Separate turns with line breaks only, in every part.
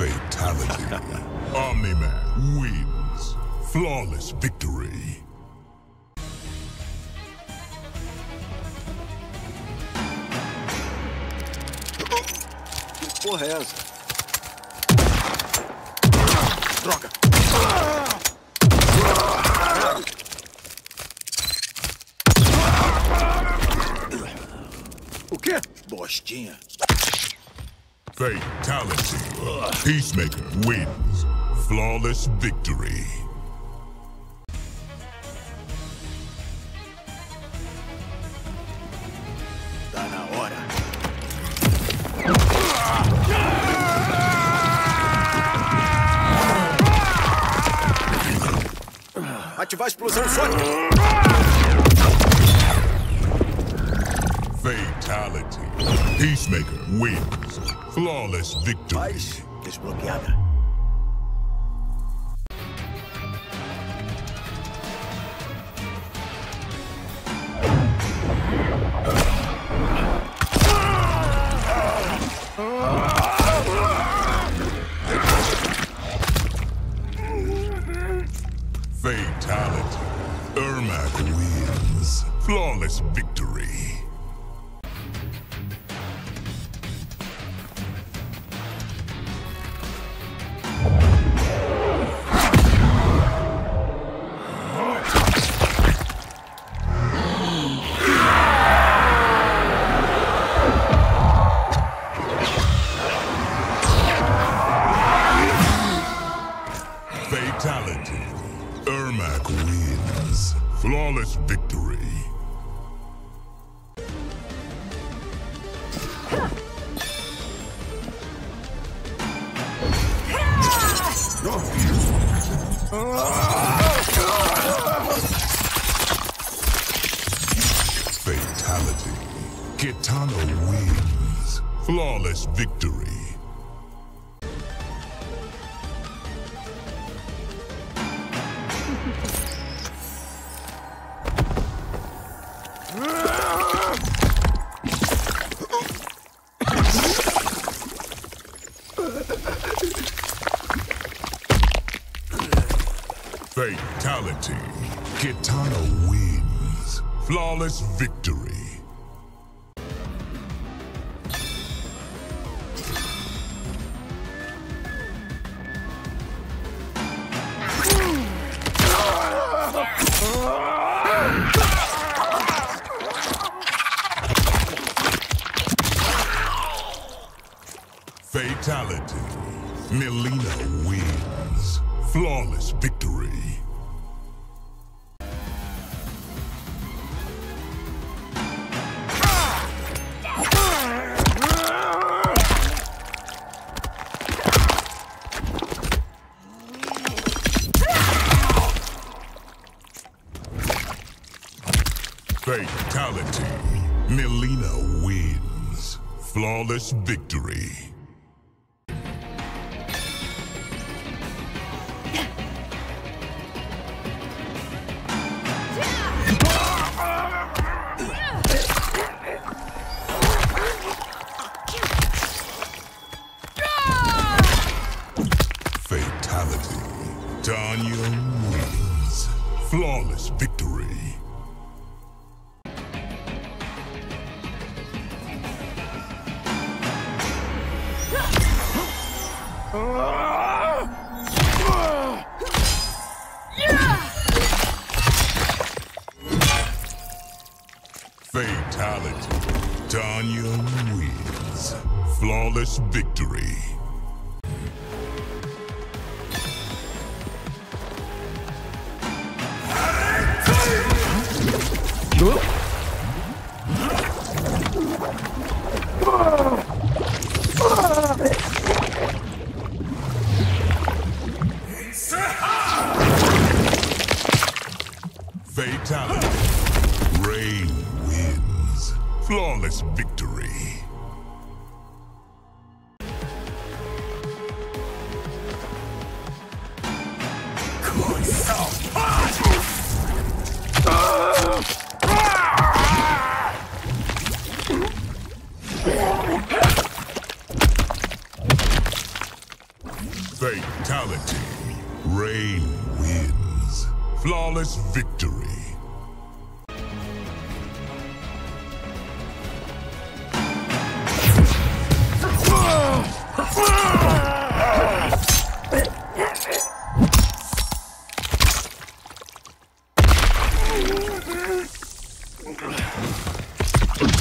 Fatality. Omni-Man wins. Flawless victory.
Porra é essa? Droga! O quê? Bostinha.
Fatality. Peacemaker wins. Flawless victory.
Tá na hora. Ativar a explosão sônica.
Fatality. Peacemaker wins. Flawless victory.
Paz desbloqueada.
Fatality. Ermac wins. Flawless victory. Fatality. Ermac wins. Flawless victory. Fatality. Kitana wins. Flawless victory. Flawless victory. Flawless victory. Flawless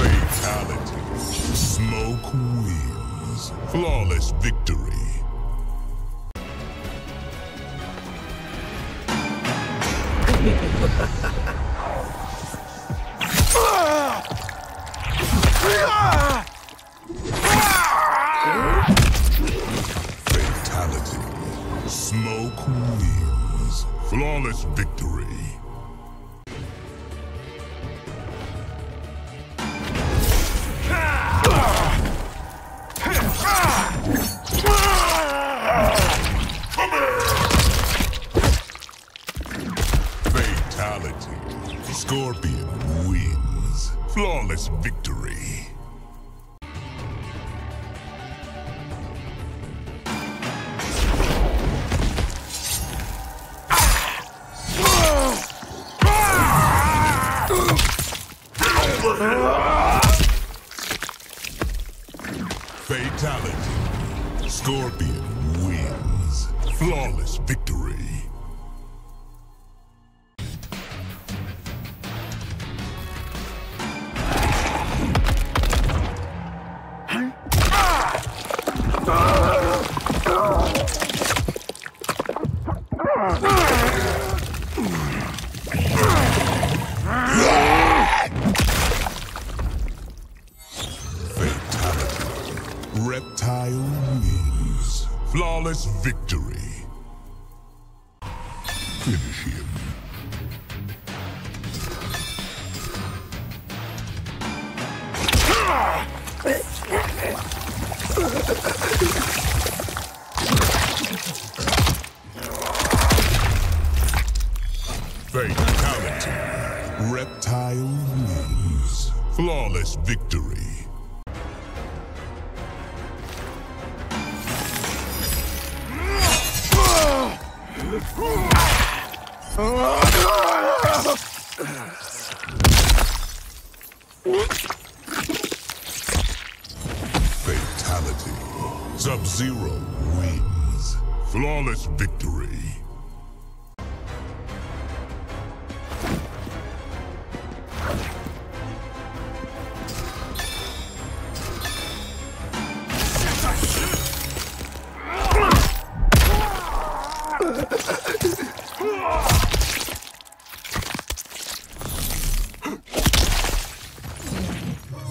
Fatality. Smoke wins. Flawless victory. Fatality. Smoke wins. Flawless victory. Fatality. Reptile wins. Flawless victory. Fatality. Flawless victory.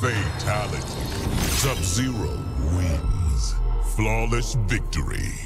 Fatality. Sub-Zero wins. Flawless victory.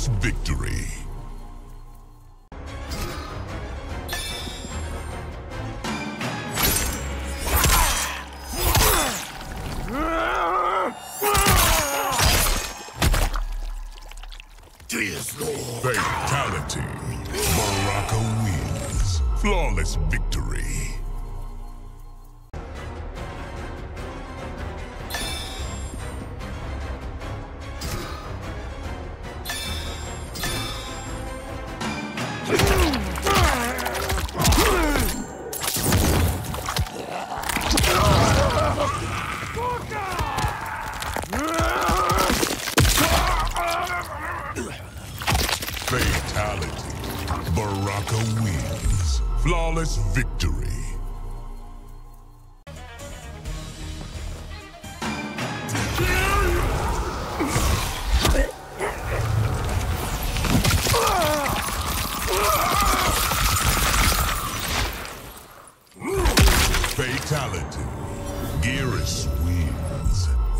Flawless victory. Fatality. Baraka wins. Flawless victory.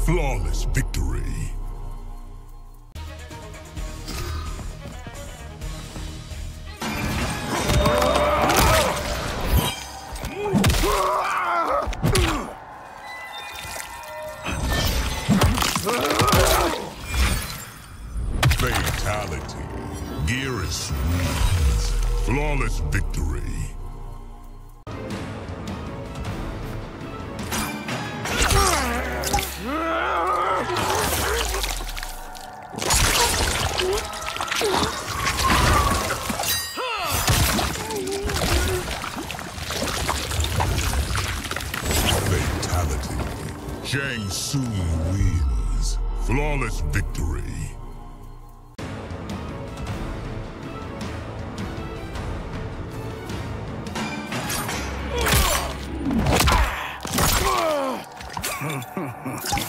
Flawless Shang Tsung wins. Flawless victory.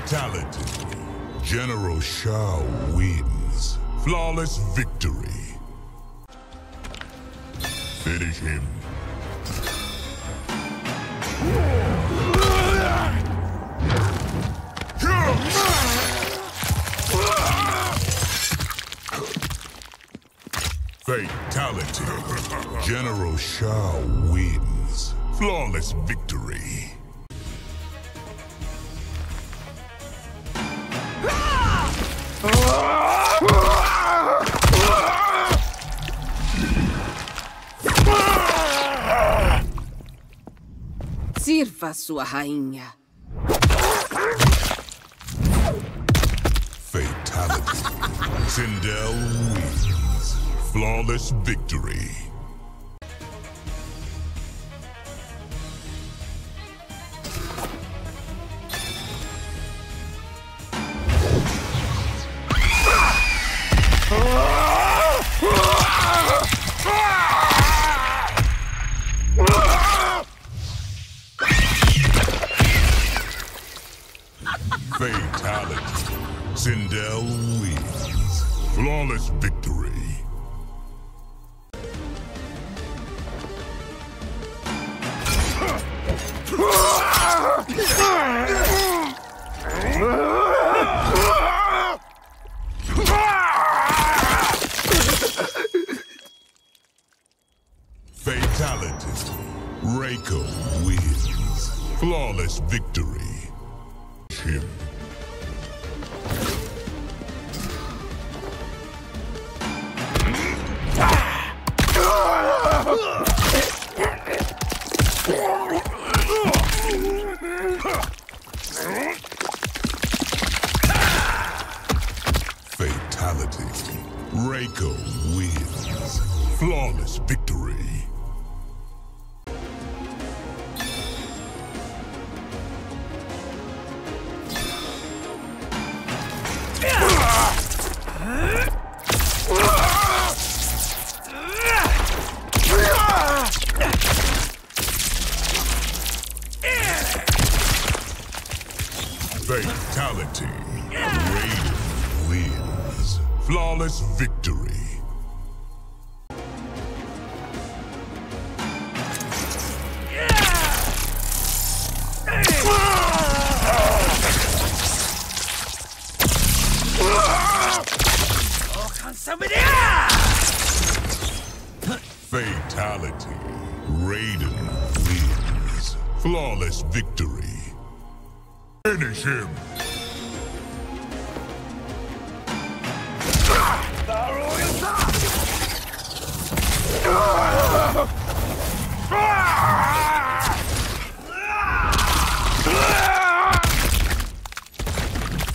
Fatality. General Shao wins. Flawless victory. Finish him. Fatality. General Shao wins. Flawless victory.
Sirva sua rainha.
Fatality. Sindel wins. Flawless victory. Victory. Fatality. Raiden wins. Flawless victory. Finish him.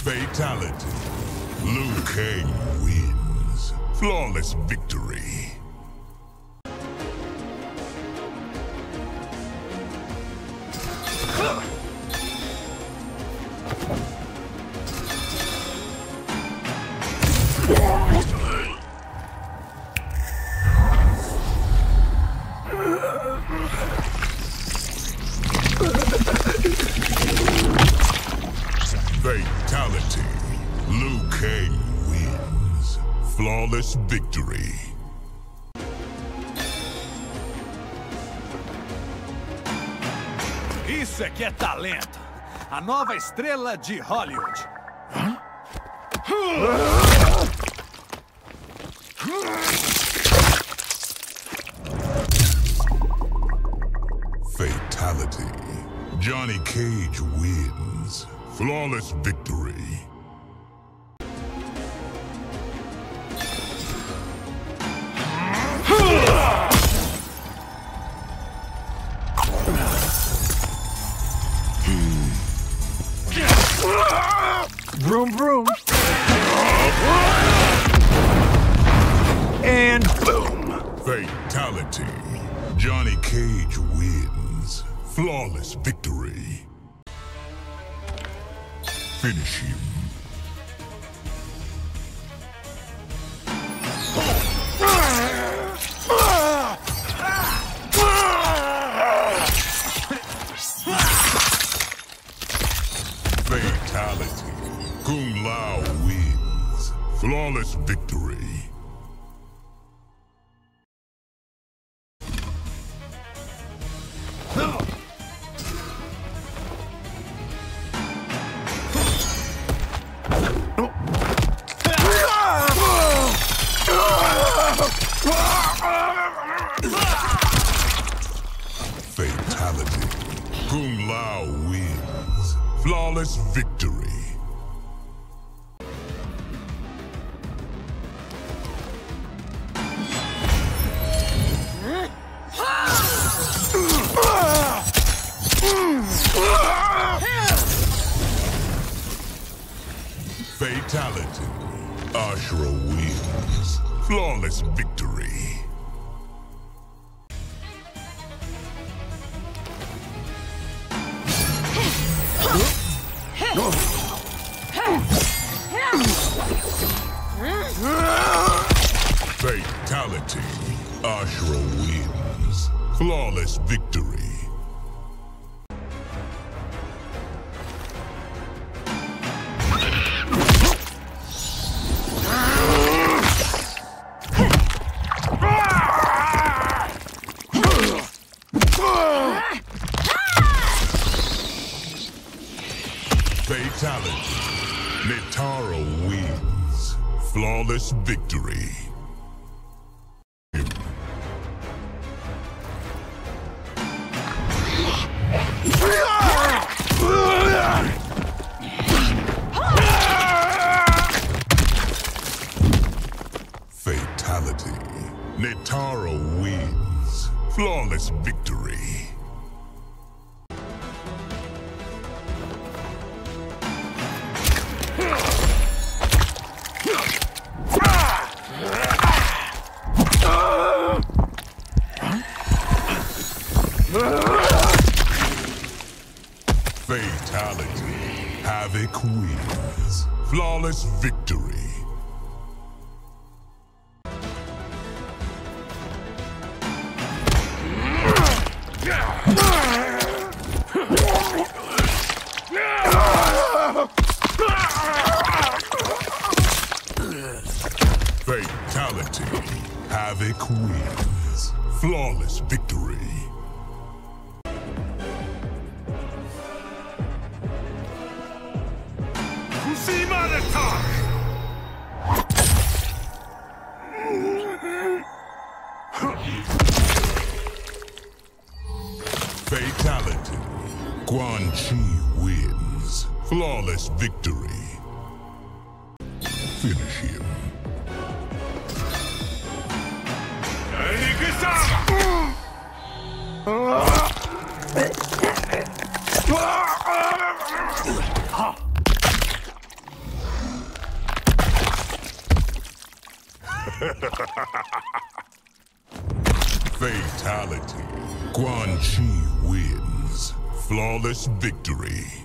Fatality. Flawless victory. Flawless victory.
Isso é que é talento. A nova estrela de Hollywood.
Fatality. Johnny Cage wins. Flawless victory.
Vroom vroom. And boom.
Fatality. Johnny Cage wins. Flawless victory. Finish him. Flawless victory. Fatality. Kung Lao wins. Flawless victory. Victory. Fatality. Havik wins. Flawless victory. Victory. Finish him. Fatality. Quan Chi wins. Flawless victory.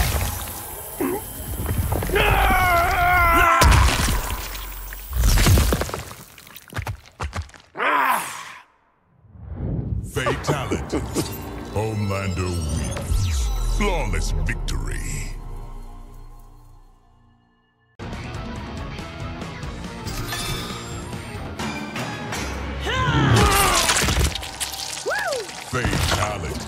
Flawless victory. Fatality.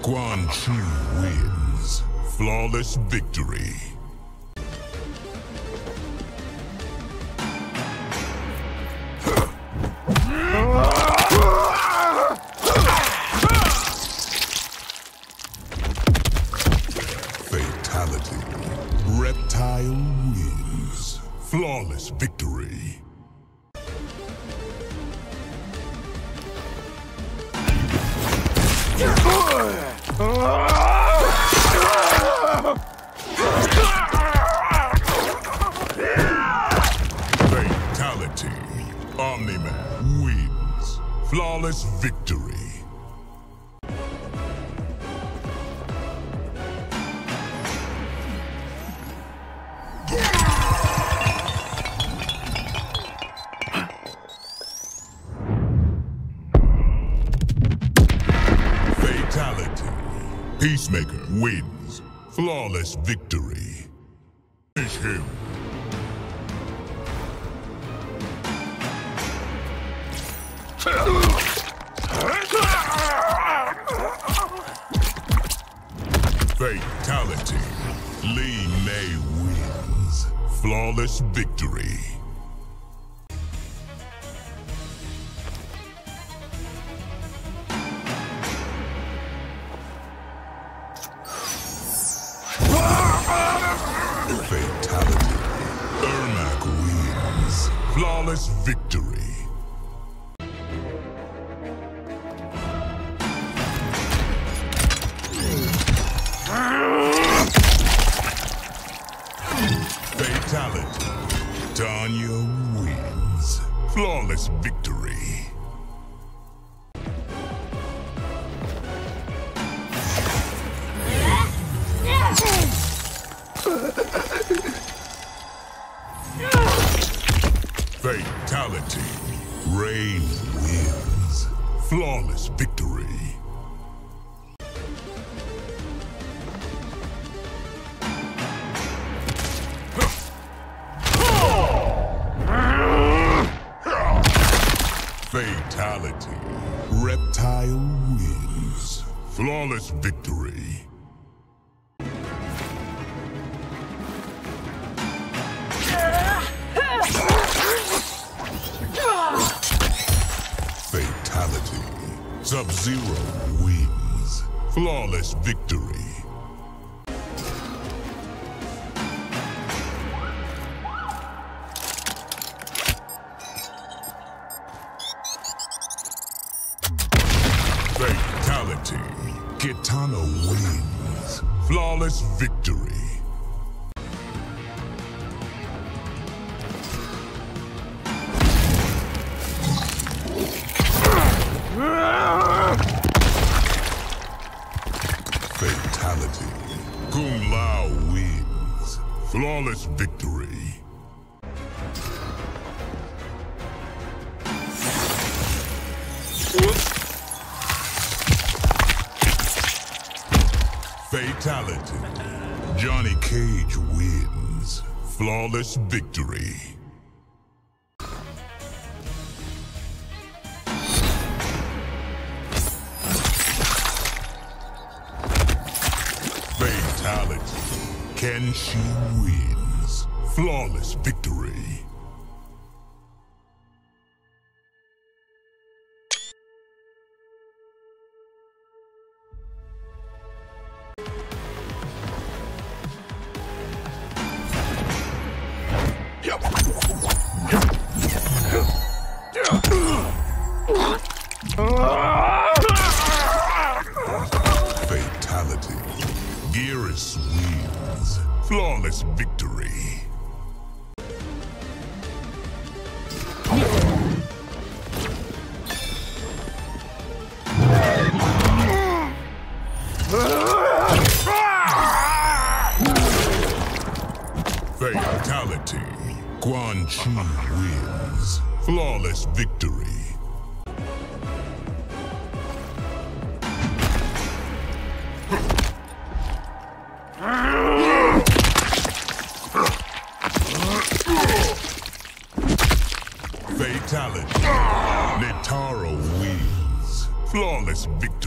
Quan Chi wins. Flawless victory. Fatality. Reptile wins. Flawless victory. Fatality. Omni-Man wins. Flawless victory. Peacemaker wins. Flawless victory. Finish him. Fatality. Li Mei wins. Flawless victory. Fatality. Rain wins. Flawless victory. Fatality. Reptile wins. Flawless victory. Flawless victory. Fatality. Kitana wins. Flawless victory. Flawless victory. Fatality. Johnny Cage wins. Flawless victory. Kenshi wins. Flawless victory. Victory.